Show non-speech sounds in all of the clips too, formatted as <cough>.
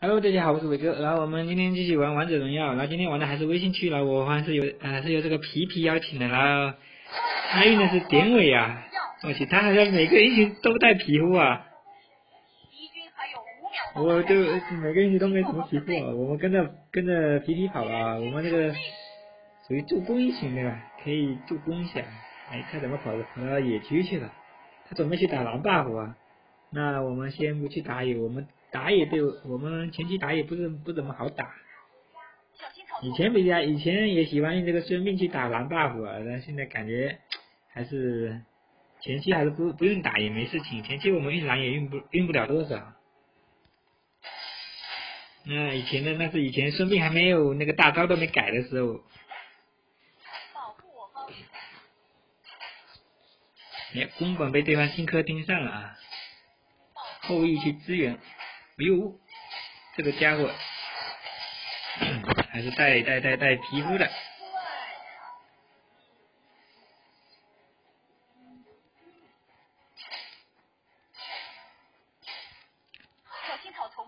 Hello，大家好，我是伟哥。然后我们今天继续玩王者荣耀，然后今天玩的还是微信区，然后我还是有呃是有这个皮皮邀请的，然后他用的是典韦啊，我去，他好像每个英雄都带皮肤啊，我就每个英雄都没什么皮肤啊，我们跟着跟着皮皮跑啊，我们这个属于助攻型的吧？可以助攻一下。哎，他怎么跑跑到野区去了？他准备去打蓝 buff 啊？那我们先不去打野，我们打野对我们前期打野不是不怎么好打。以前比较以前也喜欢用这个孙膑去打蓝 buff 啊，但现在感觉 <tsk> 还是前期还是不不用打也没事情，前期我们运蓝也运不运不了多少。那以前的那是以前孙膑还没有那个大招都没改的时候。哎，公馆被对方荆轲盯上了啊！后羿去支援，哎呦，这个家伙 <clears throat> 还是带带带带皮肤的。小心草丛！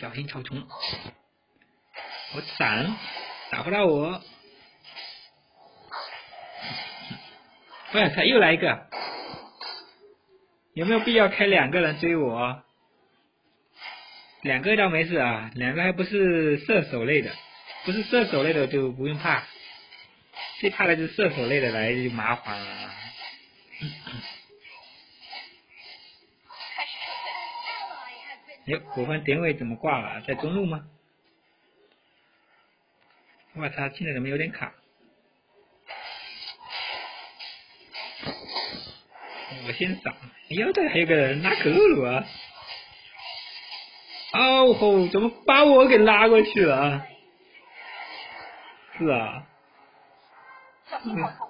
小心草丛！我闪，打不到我。不是，他又来一个。有没有必要开两个人追我？两个倒没事啊，两个还不是射手类的，不是射手类的就不用怕，最怕的就是射手类的来就麻烦了。哟，我方典韦怎么挂了？在中路吗？我操，现在怎么有点卡？我先上，哎呦，这还有个人拉克鲁鲁啊！哦吼，怎么把我给拉过去了？是啊。<laughs>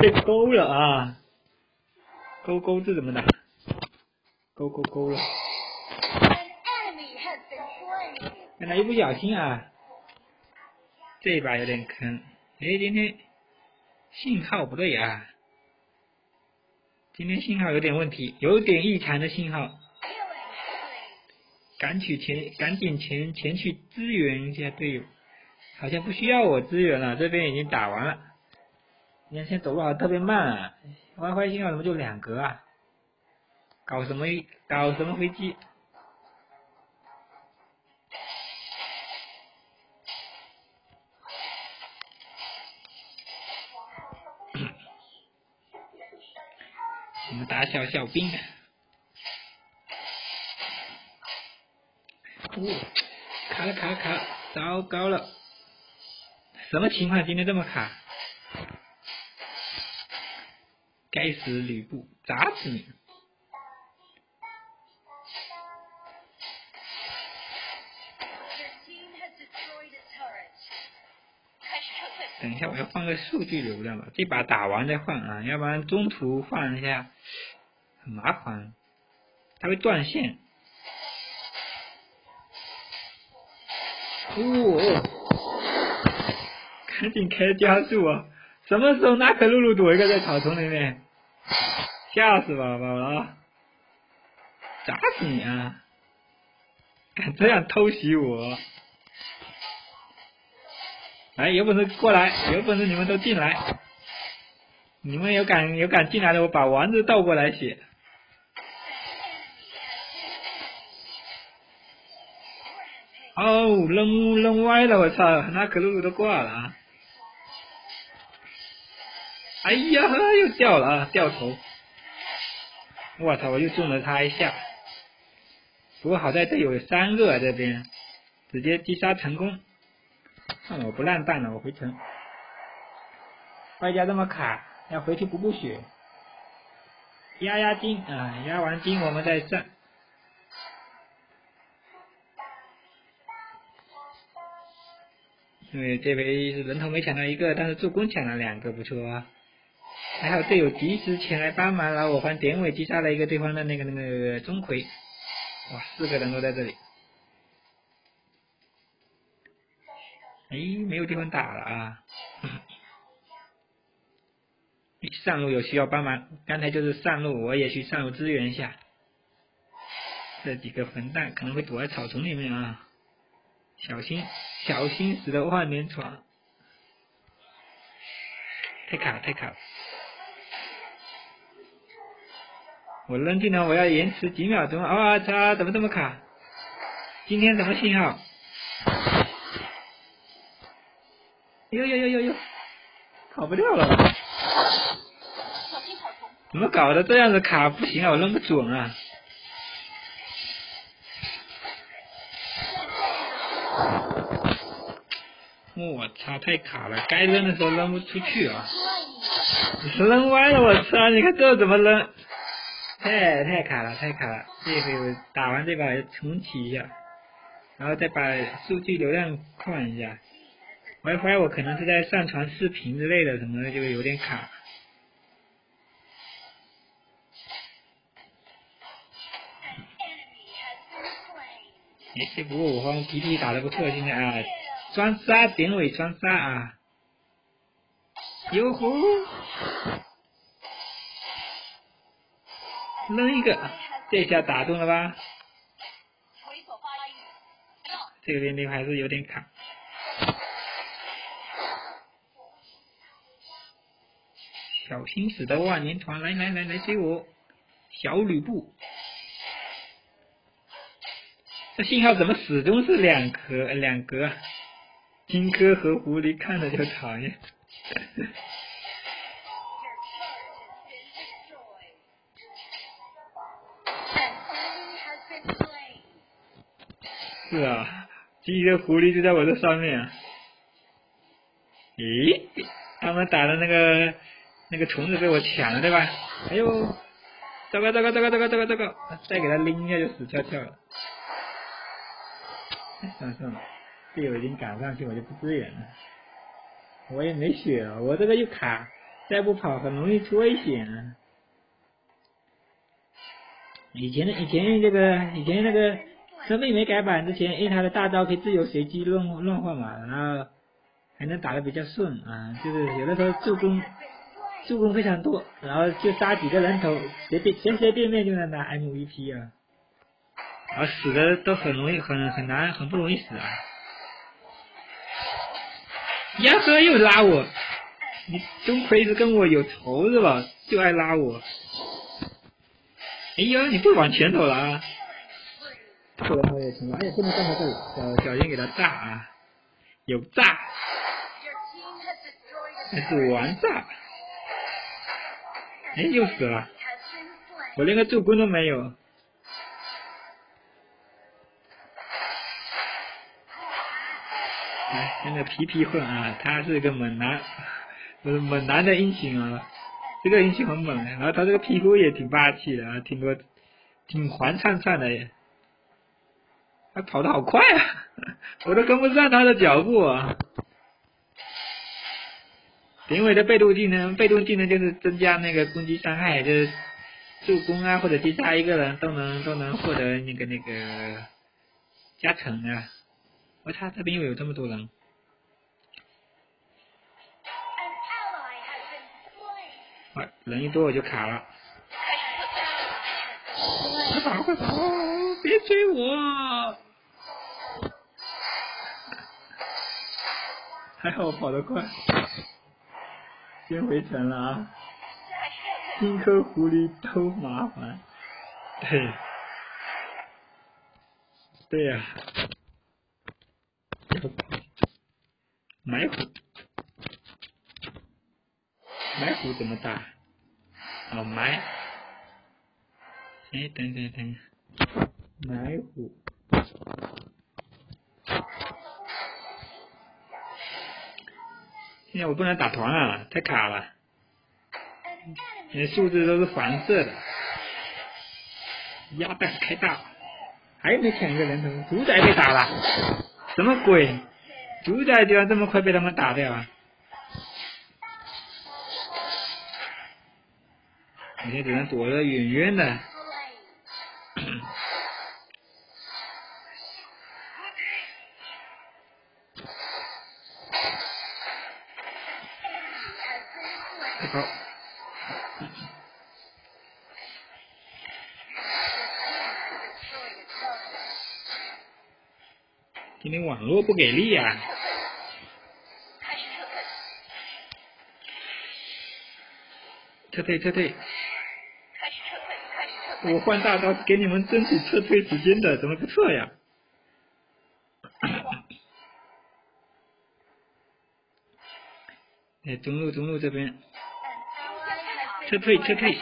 被勾了啊！勾勾这怎么打？勾勾勾了。刚才一不小心啊，这一把有点坑。哎，今天。信号不对啊！今天信号有点问题，有点异常的信号。赶紧前，赶紧前前去支援一下队友。好像不需要我支援了，这边已经打完了。你看现在走路好像特别慢啊！WiFi 信号怎么就两格啊？搞什么搞什么飞机？小小兵，哦，卡了卡了卡了，糟糕了，什么情况？今天这么卡？该死吕布，砸死你！等一下，我要换个数据流量了。这把打完再换啊，要不然中途换一下很麻烦，它会断线。哦，赶紧开加速啊！什么时候拉克露露躲一个在草丛里面？吓死宝宝了！砸死你啊！敢这样偷袭我！来，有本事过来，有本事你们都进来。你们有敢有敢进来的，我把丸子倒过来写。哦，扔扔歪了，我操，那可露露都挂了啊！哎呀，又掉了啊，掉头！我操，我又中了他一下。不过好在队友有三个这边，直接击杀成功。算了，我不烂蛋了，我回城。外加这么卡，要回去补补血，压压金啊，压完金我们再上。因为这回是人头没抢到一个，但是助攻抢了两个，不错啊。还好队友及时前来帮忙，然后我方典韦击杀了一个对方的那个那个钟馗，哇，四个人都在这里。哎，没有地方打了啊！<laughs> 上路有需要帮忙，刚才就是上路，我也去上路支援一下。这几个混蛋可能会躲在草丛里面啊，小心小心驶得万年船。太卡太卡！我扔技能我要延迟几秒钟啊！操，怎么这么卡？今天什么信号？呦呦呦呦呦，跑不掉了！怎么搞的？这样子卡不行啊！我扔不准啊！我操，太卡了！该扔的时候扔不出去啊！扔歪了！我操！你看这怎么扔？太太卡了，太卡了！这回打完这把重启一下，然后再把数据流量换一下。WiFi 我可能是在上传视频之类的，什么的就有点卡。哎，不过我方皮皮打的不错，现在啊，双杀典韦双杀啊，哟呼，扔一个，这下打中了吧？这边的还是有点卡。小心驶得万年船，来来来来追我，小吕布。这信号怎么始终是两格两格？荆轲和狐狸看着就 <laughs> 讨厌。<laughs> 是啊，荆轲狐狸就在我这上面。咦，他们打的那个那个虫子被我抢了，对吧？哎呦，糟糕糟糕糟糕糟糕糟糕糟糕！再给他拎一下就死翘翘了。算了算了，队友已经赶上去，我就不支援了。我也没血了，我这个又卡，再不跑很容易出危险啊。以前的以前这个以前那个生命没改版之前，A 他的大招可以自由随机乱乱换嘛，然后还能打的比较顺啊，就是有的时候助攻助攻非常多，然后就杀几个人头，随便随随便便就能拿 MVP 啊。啊，死的都很容易，很很难，很不容易死啊！鸭哥又拉我，你钟馗是跟我有仇是吧？就爱拉我。哎呀，你不往前走了啊？不然我也行了，哎呀，不能站在这里，小小心给他炸啊！有炸，还是玩炸？哎，又死了，我连个助攻都没有。哎，跟个皮皮混啊，他是个猛男，不是猛男的英雄啊，这个英雄很猛的，然后他这个皮肤也挺霸气的啊，挺多，挺黄灿灿的耶，他跑的好快啊，我都跟不上他的脚步啊。典韦的被动技能，被动技能就是增加那个攻击伤害，就是助攻啊或者击杀一个人都能都能获得那个那个加成啊。我操，这边又有这么多人！啊，人一多我就卡了。快跑快跑！别追我！还好我跑得快，先回城了啊！荆轲狐狸偷麻烦，对，对呀。埋虎，埋虎怎么打？哦，埋。哎，等等等，买虎。现在我不能打团了，太卡了。你数字都是黄色的。鸭蛋开大，还没抢一个人头，主宰被打了。什么鬼？主宰居然这么快被他们打掉啊！你现在只能躲得远远的。今天网络不给力啊！开始撤退，撤退撤退！开始撤退，开始撤退。我换大招给你们争取撤退时间的，怎么不撤呀？哎，中路中路这边撤退撤退。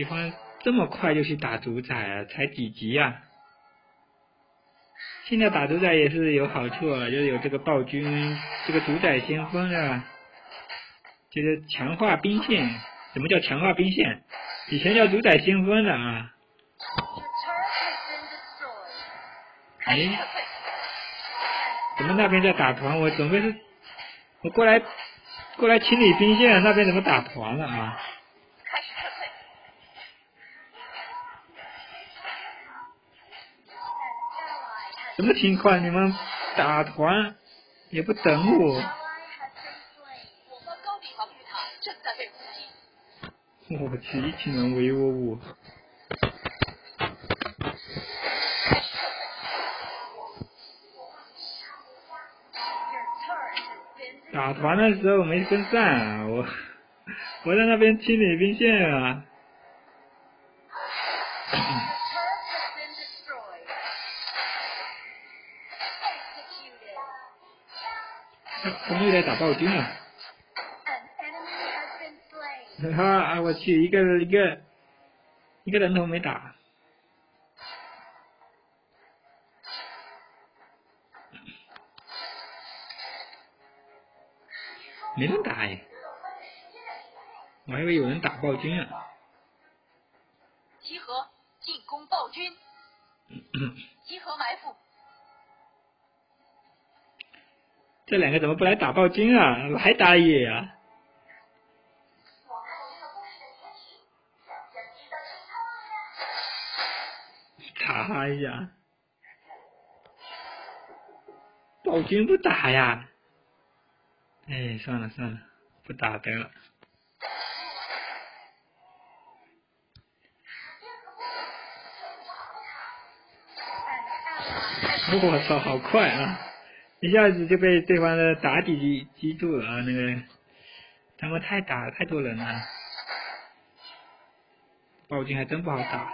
对方这么快就去打主宰啊？才几级啊？现在打主宰也是有好处啊，就是有这个暴君，这个主宰先锋啊，就是强化兵线。什么叫强化兵线？以前叫主宰先锋的啊。哎，怎么那边在打团？我准备是，我过来过来清理兵线，那边怎么打团了啊？什么情况？你们打团也不等我？我去，一群人围我我。打团的时候没跟上啊，我我在那边清理兵线啊。在打暴君了。哈啊！我去，一个一个一个人头没打。没人打哎，我还以为有人打暴君啊。集合，进攻暴君。<laughs> 集合埋伏。这两个怎么不来打暴君啊？来打野啊！打呀！暴君不打呀！哎，算了算了，不打得了。我操，好快啊！一下子就被对方的打底击击住了啊！那个，他们太打太多人了，暴君还真不好打。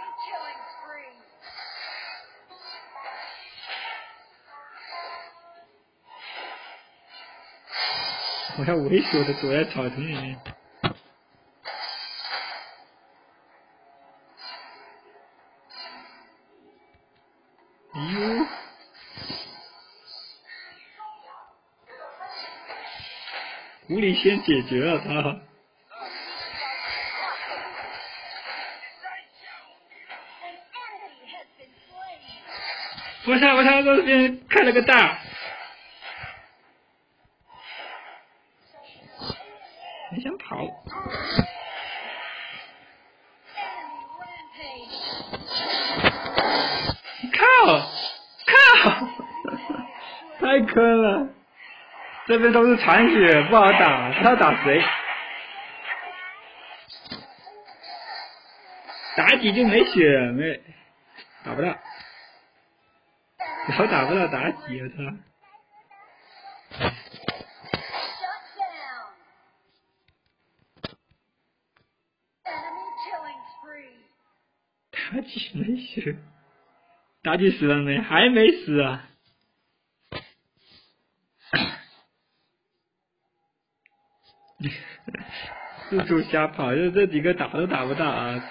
我要猥琐的躲在草丛里面。狐狸先解决了他。<laughs> 我操！我操！这边开了个大，这边都是残血，不好打，他要打谁？妲己就没血，没打不到，老打不到妲己，我操！妲己没血，妲己死了没？还没死啊！<laughs> 四处瞎跑，就这几个打都打不到啊！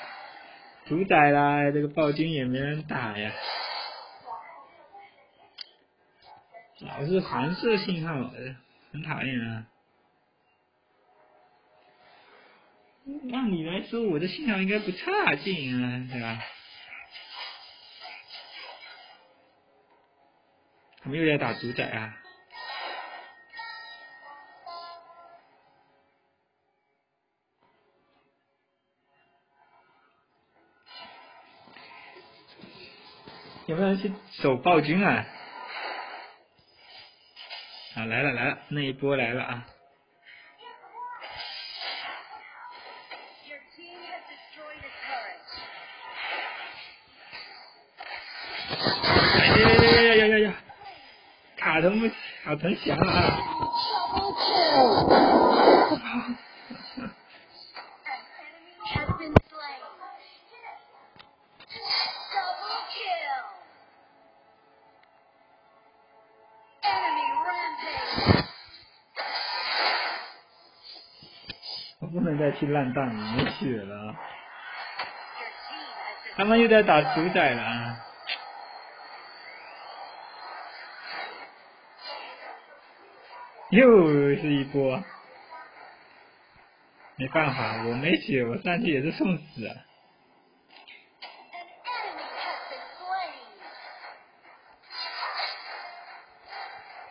主宰啦，这个暴君也没人打呀，老是黄色信号，很讨厌啊！按理来说，我的信号应该不差劲啊，对吧？他们又在打主宰啊！有没有人去守暴君啊？啊，来了来了，那一波来了啊！哎呀呀呀呀呀呀！卡通不好成翔啊！去烂蛋，没血了。他们又在打主宰了啊！又是一波，没办法，我没血，我上去也是送死。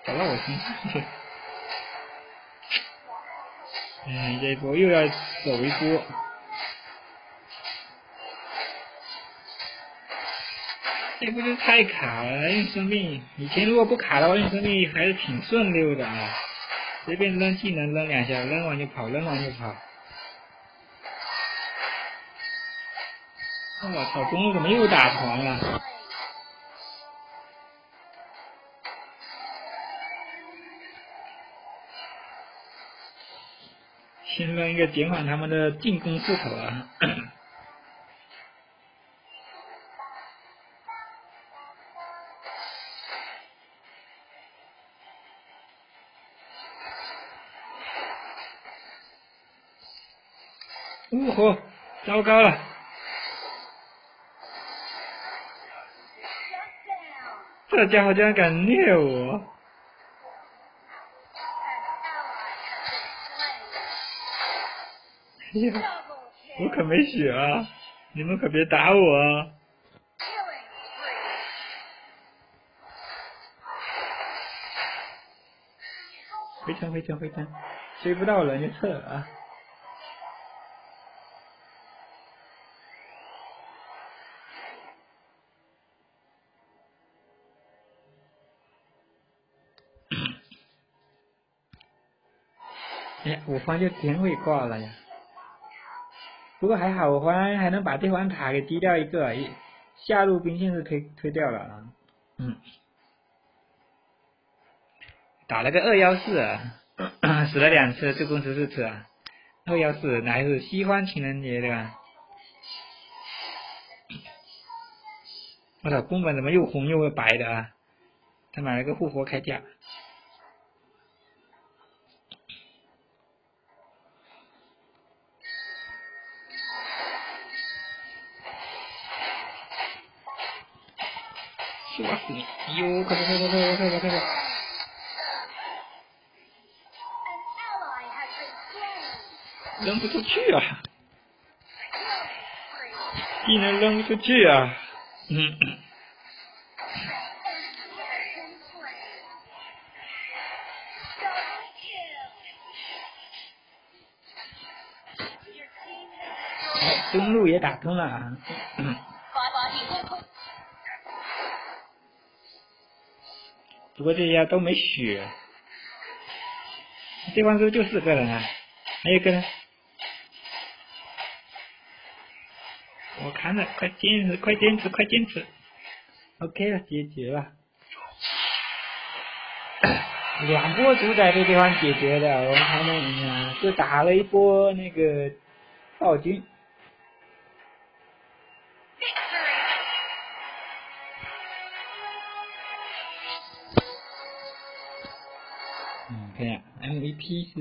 找到我身上去。哎，这一波又要走一波。这不就太卡了？用生命，以前如果不卡的话，用生命还是挺顺溜的啊。随便扔技能扔两下，扔完就跑，扔完就跑。我操，中路怎么又打团了？先扔一个减缓他们的进攻势头啊！呜呼，糟糕了！这家伙竟然敢虐我！哎呀，我可没血啊！你们可别打我！啊！回城回城回城，追不到人就撤了啊！<coughs> 哎，我方就典韦挂了呀！不过还好，我还还能把对方塔给低掉一个，下路兵线是推推掉了啊。嗯，打了个二幺四，<coughs> 死了两次，助攻十四次啊。二幺四，还是西方情人节对吧？我操，宫本怎么又红又白的啊？他买了个复活铠甲。我死！哟，快快快快快快快快快！扔不出去啊！技能扔不出去啊！嗯。中路也打通了啊！不过这些都没血，对方是不是就四个人啊？还有一个呢？我看着，快坚持，快坚持，快坚持！OK 了，解决了。两波主宰被对方解决的，我们还能赢啊？就打了一波那个暴君。pieces.